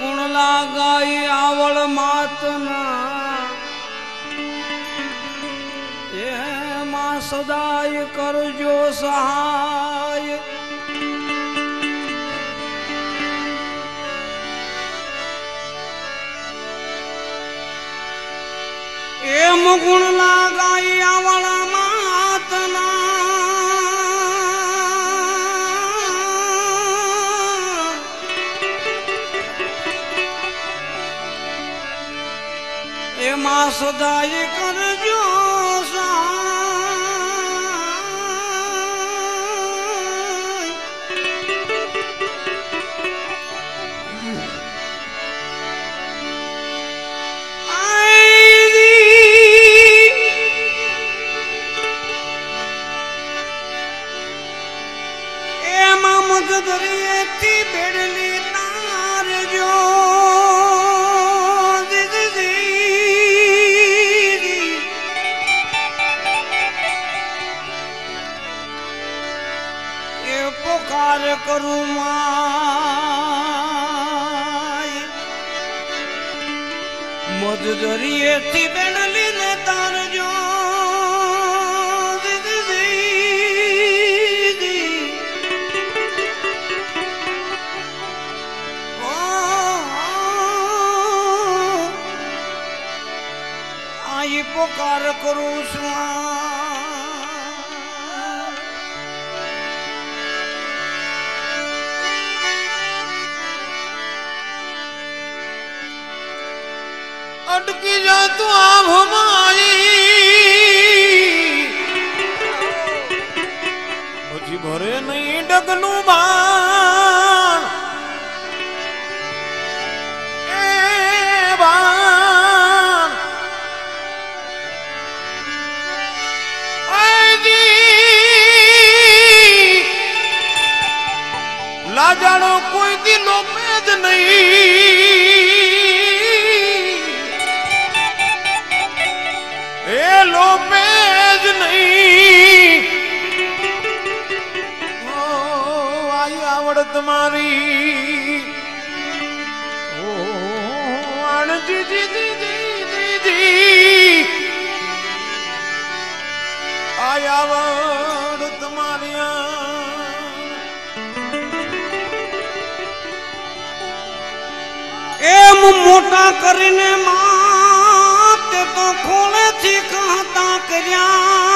ગુણલા લાગાઈ આવળ માતના. એમાં સદાય કરજો સહાય. એમ ગુણલા so that you મધદરીએથી બેડલી ને તારજો પોકાર કરું છું चुटकी जा तू आभ माई भरे नहीं डगलू भाई આઈ આવડત મારી. આવડત મારી એમ મોટા કરીને માતે તો ખોળેથી કહતા કર્યા.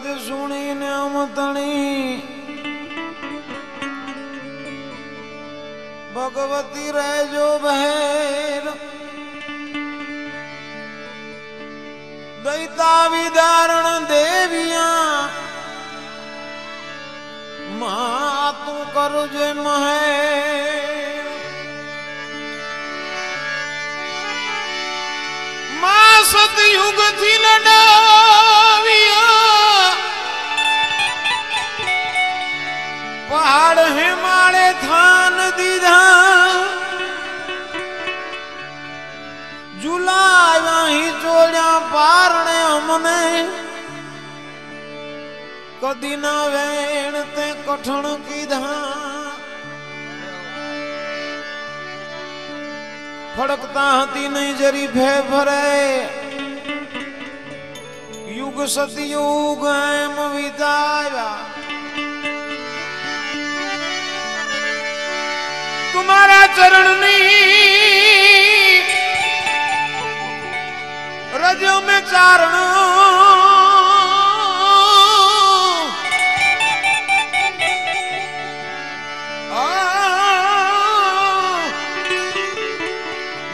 અરજ સુણીને અમતણી ભગવતી રહેજો બહેર દૈતા વિદારણ દેવિયા મા તું કરજે મહે મા સતયુગ बोलिया पारने हमने कदी ना वेण ते कठण की धा फड़कता हती नहीं जरी भे भरे युग सतयुग एम विदाया तुम्हारा चरण नहीं चरण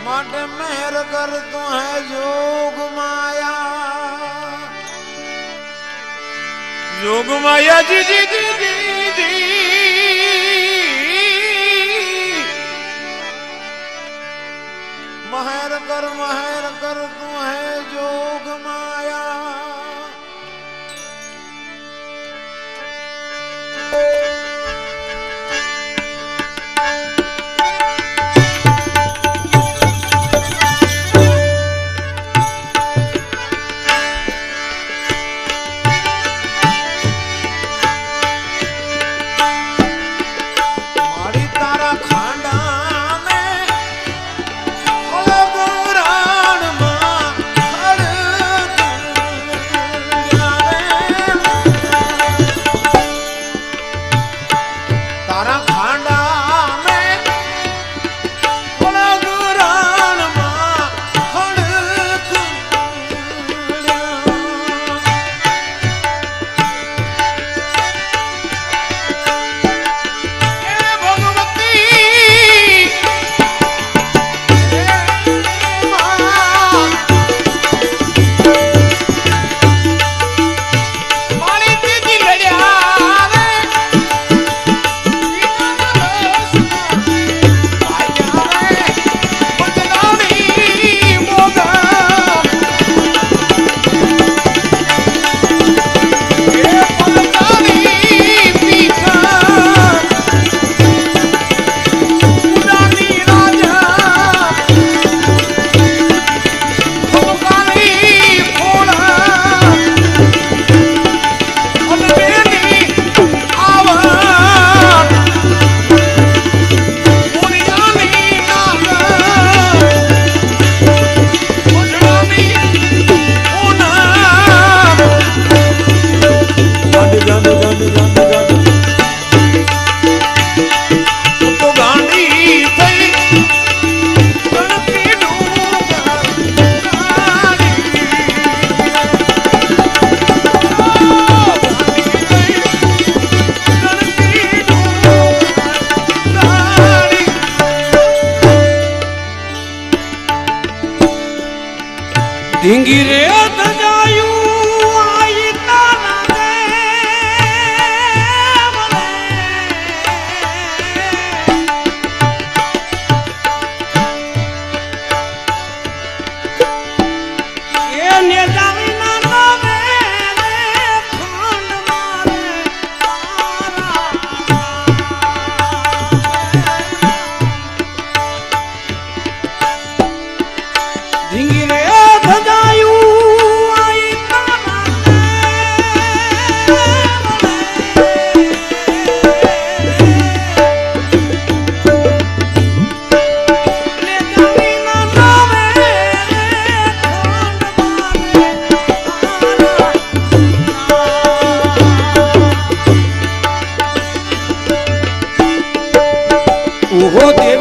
मड मेहर कर तू है जोग माया। जोग माया जी जी जी। O roteiro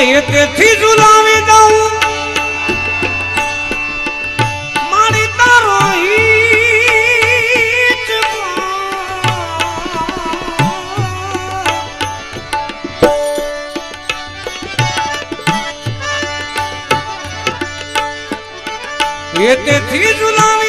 એ તેથી ઝુલાવી દઉં. મારી તારો એ તેથી ઝુલાવી